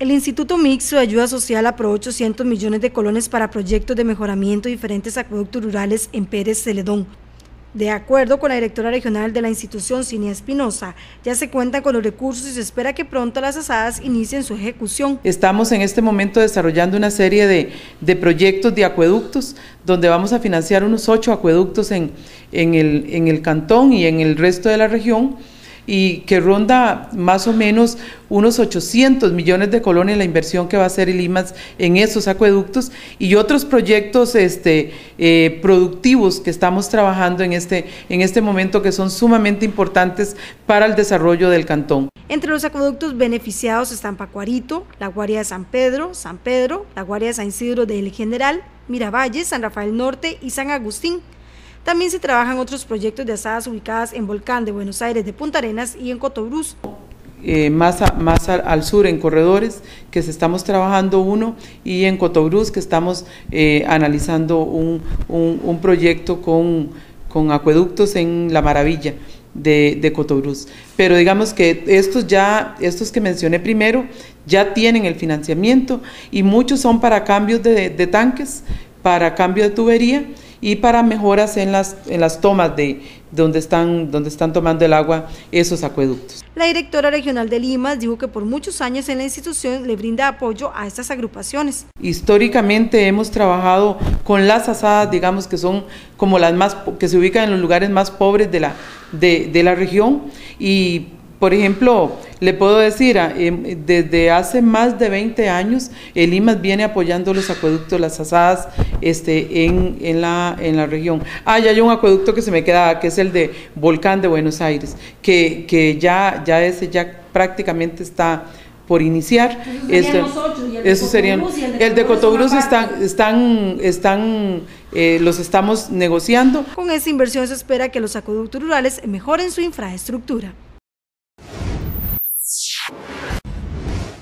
El Instituto Mixto de Ayuda Social aprobó 800 millones de colones para proyectos de mejoramiento de diferentes acueductos rurales en Pérez Celedón. De acuerdo con la directora regional de la institución, Cinia Espinosa, ya se cuentan con los recursos y se espera que pronto las asadas inicien su ejecución. Estamos en este momento desarrollando una serie de, proyectos de acueductos, donde vamos a financiar unos ocho acueductos en el cantón y en el resto de la región y que ronda más o menos unos 800 millones de colones la inversión que va a hacer el IMAS en esos acueductos y otros proyectos este, eh, productivos que estamos trabajando en este, en este momento que son sumamente importantes para el desarrollo del cantón. Entre los acueductos beneficiados están Pacuarito, la Guardia de San Pedro, San Pedro, la Guardia de San Isidro del General, Miravalle, San Rafael Norte y San Agustín. También se trabajan otros proyectos de asadas ubicadas en Volcán de Buenos Aires de Punta Arenas y en Cotobruz. Eh, más, más al, sur en Corredores, que estamos trabajando uno, y en Cotobruz, que estamos eh, analizando un, un, proyecto con, con, acueductos en La Maravilla de, de, Cotobruz. Pero digamos que estos ya, estos que mencioné primero, ya tienen el financiamiento y muchos son para cambios de tanques, para cambio de tubería y para mejoras en las, en las tomas de donde están, donde están tomando el agua esos acueductos. La directora regional de Lima dijo que por muchos años en la institución le brinda apoyo a estas agrupaciones. Históricamente hemos trabajado con las asadas, digamos que son como las más, que se ubican en los lugares más pobres de la, de, de la región y por ejemplo, le puedo decir, em, desde hace más de 20 años, el IMAS viene apoyando los acueductos, las asadas este, en, en, la, en la región. Ah, ya hay un acueducto que se me queda, que es el de Volcán de Buenos Aires, que, que ya, ya ese ya prácticamente está por iniciar. Este, eso serían, el de Cotobruz están, están, están eh, los estamos negociando. Con esta inversión se espera que los acueductos rurales mejoren su infraestructura.